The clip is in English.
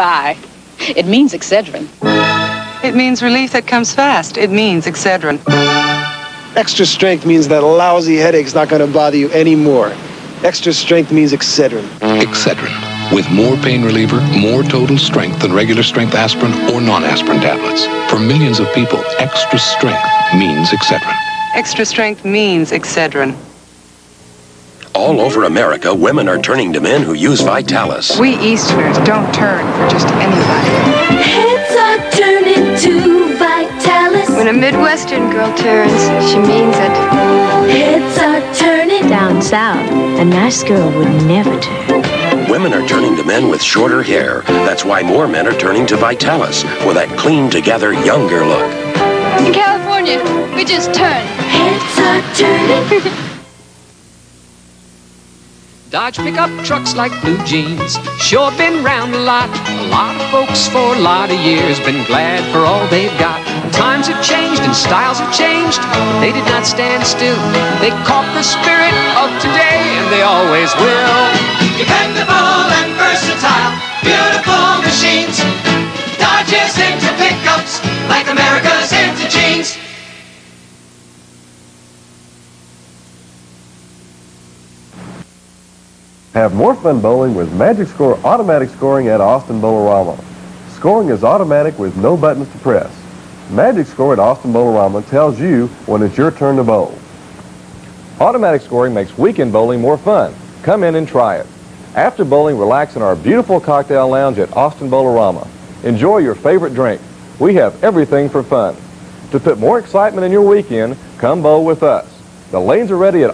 Bye. It means Excedrin. It means relief that comes fast. It means Excedrin. Extra strength means that lousy headache's not going to bother you anymore. Extra strength means Excedrin. Excedrin. With more pain reliever, more total strength than regular strength aspirin or non-aspirin tablets. For millions of people, extra strength means Excedrin. Extra strength means Excedrin. All over America, women are turning to men who use Vitalis. We Easterners don't turn for just anybody. Heads are turning to Vitalis. When a Midwestern girl turns, she means it. Heads are turning. Down south, a nice girl would never turn. Women are turning to men with shorter hair. That's why more men are turning to Vitalis for that clean together, younger look. In California, we just turn. Heads are turning. Dodge pickup trucks like blue jeans. Sure been round a lot. A lot of folks for a lot of years been glad for all they've got. Times have changed and styles have changed. They did not stand still. They caught the spirit of today and they always will. Dependable Have more fun bowling with Magic Score automatic scoring at Austin Bowl-O-Rama. Scoring is automatic with no buttons to press. Magic Score at Austin Bowl-O-Rama tells you when it's your turn to bowl. Automatic scoring makes weekend bowling more fun. Come in and try it. After bowling, relax in our beautiful cocktail lounge at Austin Bowl-O-Rama. Enjoy your favorite drink. We have everything for fun. To put more excitement in your weekend, come bowl with us. The lanes are ready at